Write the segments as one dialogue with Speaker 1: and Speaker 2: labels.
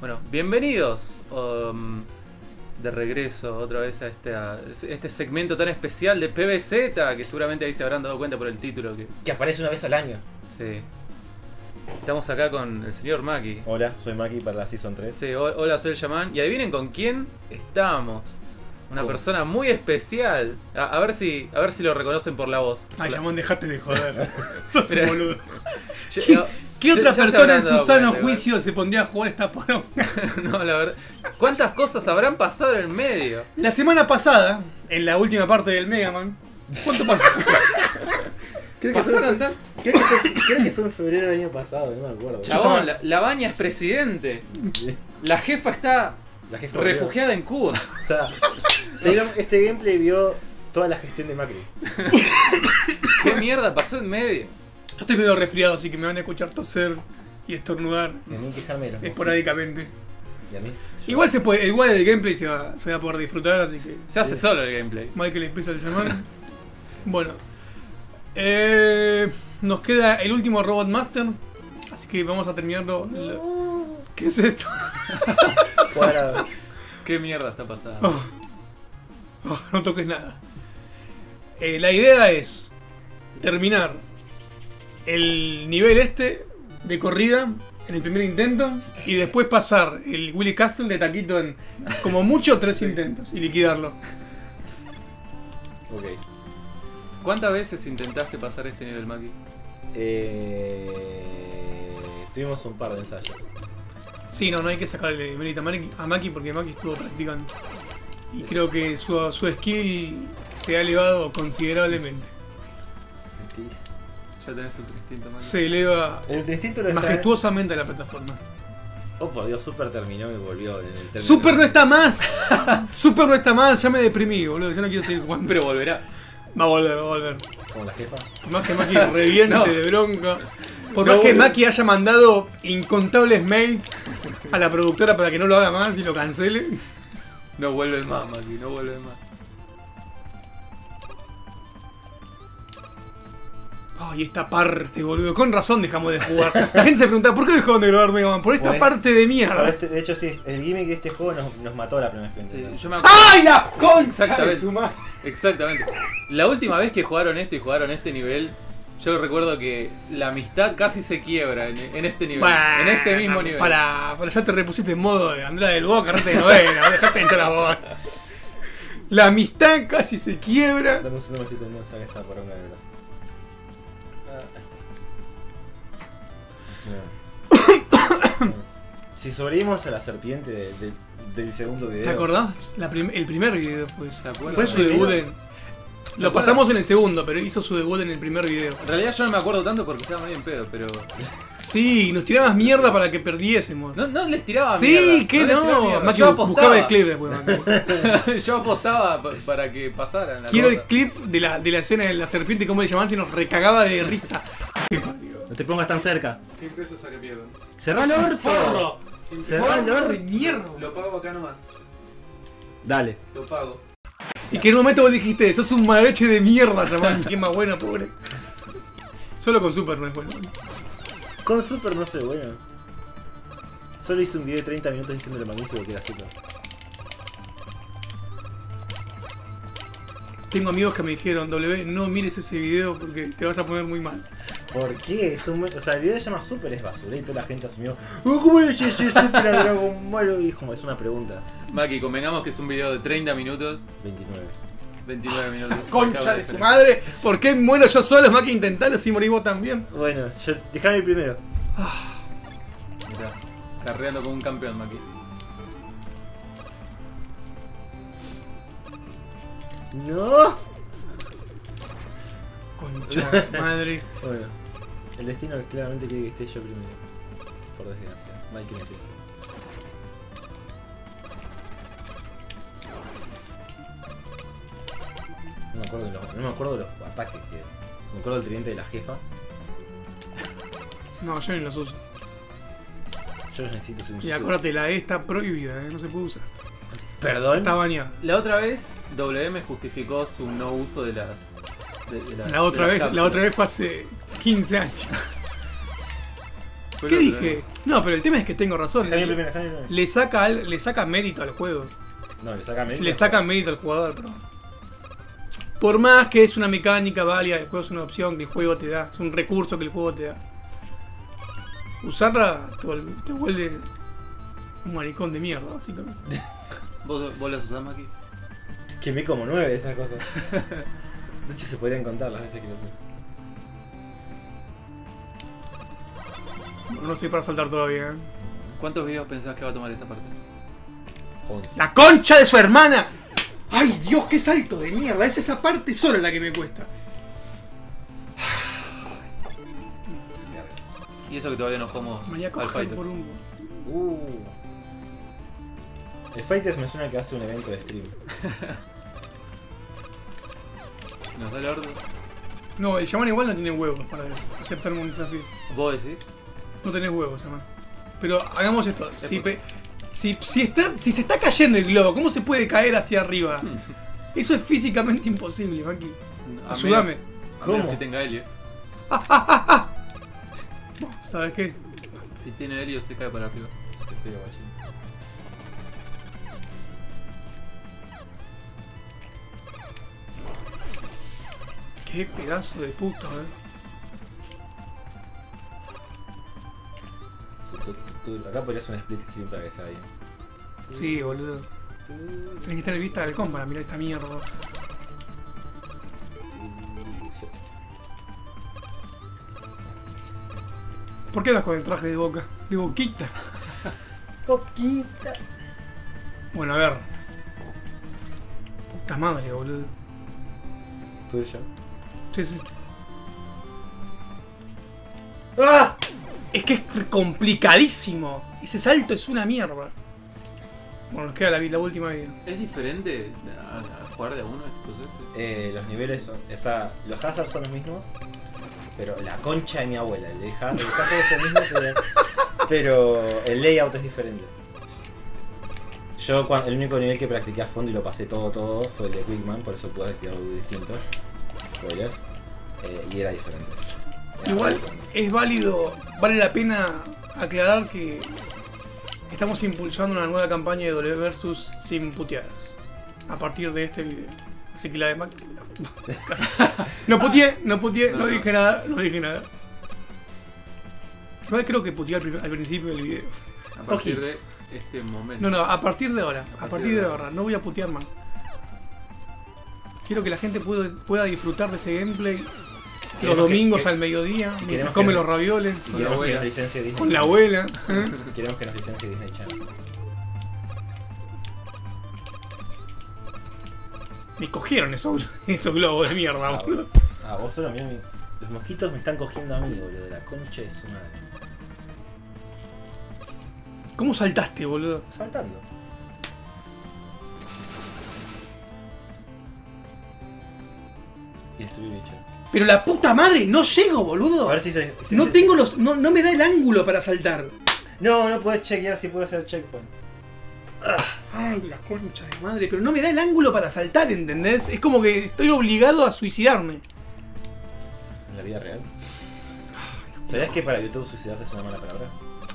Speaker 1: Bueno, bienvenidos um, de regreso otra vez a este, a este segmento tan especial de PBZ, que seguramente ahí se habrán dado cuenta por el título que...
Speaker 2: Que aparece una vez al año.
Speaker 1: Sí. Estamos acá con el señor Maki.
Speaker 3: Hola, soy Maki para la Season 3.
Speaker 1: Sí, ho- hola, soy el Shaman. Y adivinen con quién estamos. Una
Speaker 3: ¿Cómo?
Speaker 1: persona muy especial. A, a ver si, a ver si lo reconocen por la voz.
Speaker 4: Ay, Llamón, dejate de joder. Sos un boludo.
Speaker 1: Yo-
Speaker 4: ¿Qué,
Speaker 1: ya-
Speaker 4: otra
Speaker 1: ya
Speaker 4: persona en su sano
Speaker 1: cuenta,
Speaker 4: juicio se pondría a jugar esta poronga?
Speaker 1: no, la verdad. ¿Cuántas cosas habrán pasado en el medio?
Speaker 4: La semana pasada, en la última parte del Mega Man, ¿cuánto pasó?
Speaker 2: Creo que,
Speaker 1: Pasaron
Speaker 2: fue,
Speaker 1: tan...
Speaker 2: creo, que fue, creo que fue en febrero del año pasado, no me acuerdo.
Speaker 1: Chabón, la, la baña es presidente. La jefa está
Speaker 2: La jefa
Speaker 1: refugiada en Cuba.
Speaker 2: O sea, se dieron- este gameplay vio toda la gestión de Macri.
Speaker 1: ¿Qué mierda pasó en medio?
Speaker 4: Yo estoy medio resfriado, así que me van a escuchar toser y estornudar
Speaker 2: Y a mí quejarme de los
Speaker 4: esporádicamente.
Speaker 2: Y a mí.
Speaker 4: Igual se puede, igual el gameplay se va, se va a poder disfrutar, así que
Speaker 1: Se hace solo el gameplay.
Speaker 4: mal que le empieza el llamar. Bueno, eh, nos queda el último Robot Master, así que vamos a terminarlo. lo- ¿Qué es esto?
Speaker 2: Cuadrado.
Speaker 1: ¿Qué mierda está pasando?
Speaker 4: Oh. Oh, no toques nada. Eh, la idea es terminar el nivel este de corrida en el primer intento y después pasar el Willy Castle de taquito en como mucho tres intentos y liquidarlo.
Speaker 3: Ok.
Speaker 1: ¿Cuántas veces intentaste pasar este nivel, Maki?
Speaker 3: Eh, tuvimos un par de ensayos.
Speaker 4: Sí, no, no hay que sacarle mérito a Maki, a Maki porque Maki estuvo practicando. Y creo que su, su skill se ha elevado considerablemente.
Speaker 3: Mentira.
Speaker 1: Ya tenés un instinto, Maki.
Speaker 4: Se eleva
Speaker 3: El distinto lo está.
Speaker 4: majestuosamente a la plataforma.
Speaker 3: Oh, por Dios, Super terminó y volvió en el término.
Speaker 4: Super no está más. Super no está más. Ya me deprimí, boludo. Yo no quiero seguir jugando.
Speaker 1: Pero volverá.
Speaker 4: Va a volver, va a volver.
Speaker 3: Como la jefa.
Speaker 4: Por más que Maki reviente
Speaker 1: No.
Speaker 4: de bronca. Por
Speaker 1: No
Speaker 4: más que
Speaker 1: vuelve.
Speaker 4: Maki haya mandado incontables mails a la productora para que no lo haga más y lo cancele.
Speaker 1: No vuelves más, Maki, no vuelves más.
Speaker 4: Ay, esta parte, boludo. Con razón dejamos de jugar. La gente se pregunta, ¿por qué dejaron de grabar Mega Man? Por esta
Speaker 3: Por
Speaker 4: parte de mierda.
Speaker 3: este- de hecho, sí, el gimmick de este juego nos, nos mató la primera vez que
Speaker 1: Sí,
Speaker 3: intentamos.
Speaker 1: yo me acuerdo.
Speaker 4: ¡Ay, la concha de
Speaker 1: Exactamente.
Speaker 4: su madre!
Speaker 1: Exactamente. La última vez que jugaron esto y jugaron este nivel, yo recuerdo que la amistad casi se quiebra en, en este nivel. en este mismo nivel.
Speaker 4: Para, para, ya te repusiste en modo de Andrade del Boca, carrete de novela, dejaste de hinchar la. La amistad casi se quiebra.
Speaker 3: Dame un segundo, si no saca esta poronga de Si sobrevivimos a la serpiente de- de- del segundo video.
Speaker 4: ¿Te acordás? La prim- el primer video pues.
Speaker 1: ¿Se acuerdan?
Speaker 4: Fue su
Speaker 1: ¿El
Speaker 4: debut en.
Speaker 1: ¿Se
Speaker 4: Lo
Speaker 1: acuerdan?
Speaker 4: pasamos en el segundo, pero hizo su debut en el primer video.
Speaker 1: En realidad yo no me acuerdo tanto porque estaba medio en pedo, pero.
Speaker 4: Sí, nos tirabas mierda para que perdiésemos.
Speaker 1: No, no les tiraba
Speaker 4: sí,
Speaker 1: mierda,
Speaker 4: que
Speaker 1: les tiraba
Speaker 4: no. Maki
Speaker 1: Yo
Speaker 4: buscaba el clip después.
Speaker 1: Yo apostaba pa- para que pasaran. la
Speaker 4: Quiero el clip de la, de la escena de la serpiente y cómo le llamaban si nos recagaba de risa.
Speaker 3: No te pongas tan cerca.
Speaker 1: 100 pesos a que pierdan.
Speaker 3: ¡Cerrá el orto! Cerrá el orto.
Speaker 4: mierda.
Speaker 1: Lo pago acá nomás.
Speaker 3: Dale.
Speaker 1: Lo pago.
Speaker 4: Y que en un momento vos dijiste, sos un maleche de mierda, llamán. Qué más buena, pobre. Solo con Super no es bueno.
Speaker 3: Con Super no soy bueno. Solo hice un video de 30 minutos diciendo lo magnífico que era Super.
Speaker 4: Tengo amigos que me dijeron, W, no mires ese video porque te vas a poner muy mal.
Speaker 3: ¿Por qué? Es un... O sea, el video se llama Super es basura y toda la gente asumió. "Oh, ¿Cómo le dices Super a Dragon Ball? Y es como, es una pregunta.
Speaker 1: Maki, convengamos que es un video de 30 minutos,
Speaker 3: 29.
Speaker 1: 29 minutos.
Speaker 4: Concha de su madre, ¿por qué muero yo solo? Es más que intentarlo si morís vos también.
Speaker 3: Bueno, yo, déjame ir primero.
Speaker 1: Mirá, carreando como un campeón, Maki.
Speaker 3: ¡No!
Speaker 4: Concha de su madre.
Speaker 3: Bueno, el destino claramente quiere que esté yo primero. Por desgracia. Mal que me me acuerdo de los, no me acuerdo de los ataques que. Me acuerdo del tridente de la jefa.
Speaker 4: No, yo ni los uso.
Speaker 3: Yo los necesito un
Speaker 4: Y acuérdate, la E está prohibida, ¿eh? no se puede usar.
Speaker 3: Perdón.
Speaker 4: Está bañada.
Speaker 1: La otra vez, WM justificó su no uso de las. de- de las-
Speaker 4: La otra
Speaker 1: de las
Speaker 4: vez, la otra vez fue hace 15 años. ¿Qué dije? No, pero el tema es que tengo razón.
Speaker 3: Déjame déjame.
Speaker 4: Le saca, al- le saca mérito al juego.
Speaker 3: No, le saca mérito.
Speaker 4: Le saca mérito al jugador, perdón. Por más que es una mecánica válida, el juego es una opción que el juego te da, es un recurso que el juego te da. Usarla te vuelve, te vuelve un maricón de mierda, básicamente.
Speaker 1: ¿Vos, vos las usás, Maki?
Speaker 3: Quemé como nueve de esas cosas. De hecho, se podrían contar las veces que lo usé.
Speaker 4: No estoy para saltar todavía. ¿eh?
Speaker 1: ¿Cuántos videos pensás que va a tomar esta parte?
Speaker 3: 11.
Speaker 4: ¡La concha de su hermana! ¡Ay, Dios, qué salto de mierda! Es esa parte sola la que me cuesta.
Speaker 1: Y eso que todavía no jugamos
Speaker 4: Mañana
Speaker 1: al Fighters.
Speaker 4: por un...
Speaker 3: Uh. El Fighters me suena que hace un evento de stream.
Speaker 1: Si nos da el orden.
Speaker 4: No, el chamán igual no tiene huevos para aceptar un desafío.
Speaker 1: ¿Vos decís?
Speaker 4: No tenés huevos, chamán. Pero hagamos esto. Si, pe- si, si, está, si se está cayendo el globo, ¿cómo se puede caer hacia arriba? Eso es físicamente imposible, Maki. Ayúdame.
Speaker 3: ¿Cómo?
Speaker 1: que tenga helio.
Speaker 4: ¿Sabes qué?
Speaker 1: Si tiene helio se cae para arriba.
Speaker 3: Te espero, guachín.
Speaker 4: Qué pedazo de puto, eh.
Speaker 3: Acá podrías un split screen para que se vaya.
Speaker 4: Sí, boludo. Tenés que estar en vista del com para mirar esta mierda. ¿Por qué vas con el traje de boca? De boquita.
Speaker 3: Coquita.
Speaker 4: Bueno, a ver. Puta madre, boludo.
Speaker 3: ¿Tú y yo?
Speaker 4: Sí, sí.
Speaker 3: ¡Ah!
Speaker 4: Es que es complicadísimo. Ese salto es una mierda. Bueno, nos queda la, la última vida.
Speaker 1: ¿Es diferente a, a jugar de a uno estos?
Speaker 3: Eh, los niveles son. O sea, los hazards son los mismos. Pero la concha de mi abuela. El, ha- el hazard es el mismo, pero, pero el layout es diferente. Yo el único nivel que practiqué a fondo y lo pasé todo todo fue el de Quickman, por eso pude activar algo distinto. Eh, y era diferente.
Speaker 4: Igual es válido, vale la pena aclarar que estamos impulsando una nueva campaña de W versus sin puteadas. A partir de este video. Así que la de Mac. No puteé, no puteé, no, dije nada, no dije nada. Igual creo que puteé al, principio del video.
Speaker 1: A partir de este momento.
Speaker 4: No, no, a partir de ahora. A
Speaker 1: partir
Speaker 4: partir
Speaker 1: de
Speaker 4: de
Speaker 1: ahora.
Speaker 4: ahora. No voy a putear más. Quiero que la gente pueda, pueda disfrutar de este gameplay los domingos
Speaker 3: que-
Speaker 4: al mediodía, mientras come
Speaker 3: que-
Speaker 4: los ravioles,
Speaker 3: Y
Speaker 1: con la abuela.
Speaker 3: nos licencie Disney.
Speaker 4: con la abuela. ¿eh?
Speaker 3: Queremos que nos licencie Disney Channel.
Speaker 4: Me cogieron esos, esos globos de mierda,
Speaker 3: Ah,
Speaker 4: boludo.
Speaker 3: Ah, vos solo mirá mi- Los mosquitos me están cogiendo a mí, boludo. de La concha de su madre.
Speaker 4: ¿Cómo saltaste, boludo?
Speaker 3: Saltando. Y destruí bicho.
Speaker 4: Pero la puta madre, no llego, boludo.
Speaker 3: A ver si se. si
Speaker 4: No
Speaker 3: se-
Speaker 4: tengo los. No, no me da el ángulo para saltar.
Speaker 3: No, no puedes chequear si puedo hacer checkpoint.
Speaker 4: Ay, la concha de madre, pero no me da el ángulo para saltar, ¿entendés? Es como que estoy obligado a suicidarme.
Speaker 3: En la vida real. ¿Sabías que para YouTube suicidarse es una mala palabra?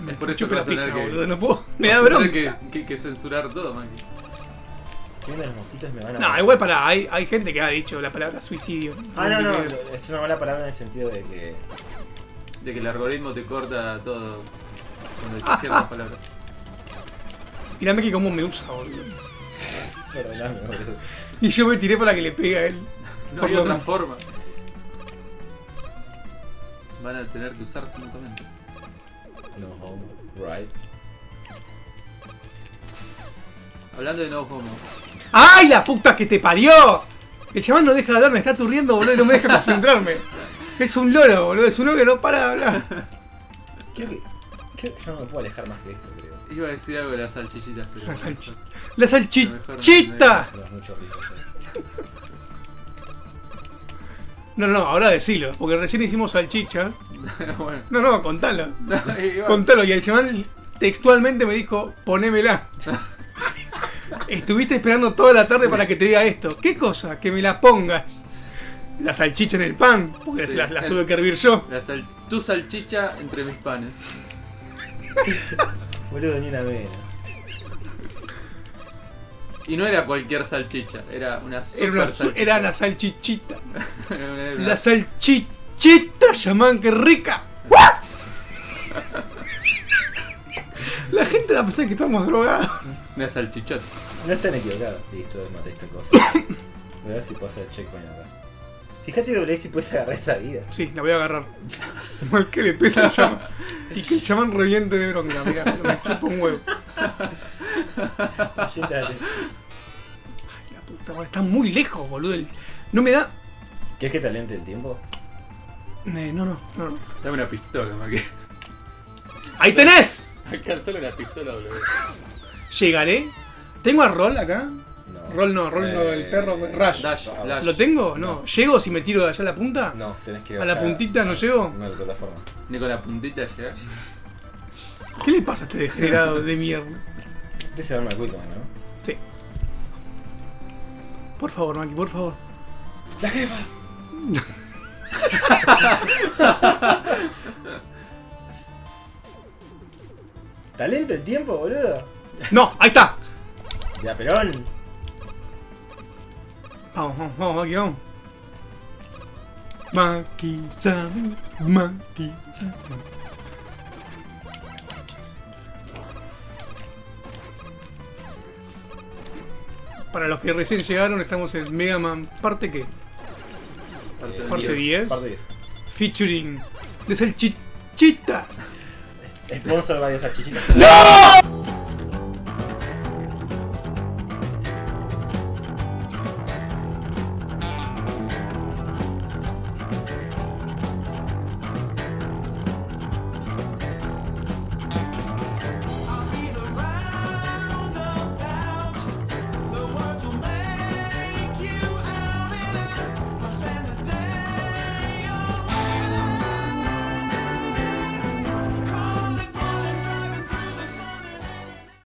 Speaker 4: Me
Speaker 1: por eso
Speaker 4: chupa
Speaker 1: que
Speaker 4: la
Speaker 1: vas a tener
Speaker 4: pija,
Speaker 1: que-
Speaker 4: boludo. No puedo. Me da
Speaker 1: Vas a
Speaker 4: bronca.
Speaker 1: tener que, que, que censurar todo, Maki.
Speaker 3: Viendo los mosquitos me van a.
Speaker 4: No, igual para, hay, hay gente que ha dicho la palabra suicidio.
Speaker 3: Ah, no, no. Es una mala palabra en el sentido de que.
Speaker 1: De que el algoritmo te corta todo cuando dices ciertas palabras.
Speaker 4: Mirame que cómo me usa, boludo.
Speaker 3: Perdóname, boludo.
Speaker 4: Y yo me tiré para que le pegue a él.
Speaker 1: No
Speaker 4: Por
Speaker 1: hay otra forma. Van a tener que usarse mutuamente.
Speaker 3: No homo, right?
Speaker 1: Hablando de no homo.
Speaker 4: ¡Ay, la puta que te parió! El chaval no deja de hablar, me está aturdiendo, boludo, y no me deja concentrarme. Es un loro, boludo, es un loro que no para de hablar.
Speaker 3: Creo que. Creo que yo no me puedo alejar más que esto, creo.
Speaker 1: Iba a decir algo de las salchichitas, pero.
Speaker 4: La salchi- ¡La salchichita! No, no, ahora decilo, porque recién hicimos salchicha.
Speaker 1: bueno.
Speaker 4: No, no, contalo.
Speaker 1: No.
Speaker 4: Contalo, y el chaval textualmente me dijo, ponémela. Estuviste esperando toda la tarde para que te diga esto. ¿Qué cosa? Que me la pongas. La salchicha en el pan, porque
Speaker 1: Sí.
Speaker 4: las, las tuve que hervir yo.
Speaker 1: La sal- tu salchicha entre mis panes.
Speaker 3: Boludo, ni una vena.
Speaker 1: Y no era cualquier salchicha, era una super
Speaker 4: Era, una, su-
Speaker 1: salchicha.
Speaker 4: era la salchichita.
Speaker 1: Era una-
Speaker 4: La salchichita, llamán, qué rica. La gente va a pensar que estamos drogados.
Speaker 1: una salchichota.
Speaker 3: No están equivocados. Listo, maté esta cosa. Voy a ver si puedo hacer el checkpoint acá. Fíjate doble si puedes agarrar esa vida.
Speaker 4: Sí, la voy a agarrar. Mal que le pesa el llamán. Y que el chamán reviente de bronca, mirá, me chupa un huevo.
Speaker 3: Ayúdate.
Speaker 4: La puta madre, está muy lejos, boludo. El- No me da.
Speaker 3: ¿Quieres que te alente el tiempo?
Speaker 4: Eh, no, no, no, no.
Speaker 1: Dame una pistola, Maki.
Speaker 4: ¡Ahí tenés!
Speaker 1: Alcanzale una pistola, boludo.
Speaker 4: Llegaré. ¿Tengo a Roll acá?
Speaker 3: No.
Speaker 4: Roll no, Roll no, el perro. Rush.
Speaker 1: Dash, Dash.
Speaker 4: ¿Lo tengo? No. ¿Llego si me tiro de allá a la punta?
Speaker 3: No, tenés que
Speaker 4: ¿A la puntita no llego?
Speaker 3: Una plataforma.
Speaker 1: Ni con la puntita llegar.
Speaker 4: ¿Qué le pasa a este degenerado de mierda?
Speaker 3: Este se arma el Quickman, ¿no?
Speaker 4: Sí. Por favor, Maki, por favor.
Speaker 3: ¡La jefa! ¿Talento el tiempo, boludo?
Speaker 4: ¡No! ¡Ahí está!
Speaker 3: Ya, Perón.
Speaker 4: Vamos, vamos, vamos, Maki, vamos. Maki-san, Maki-san. Para los que recién llegaron, estamos en Mega Man parte que
Speaker 1: Parte
Speaker 4: Parte
Speaker 1: 10.
Speaker 4: 10.
Speaker 3: Parte 10.
Speaker 4: featuring de Salchichita.
Speaker 3: Sponsor varias salchichitas.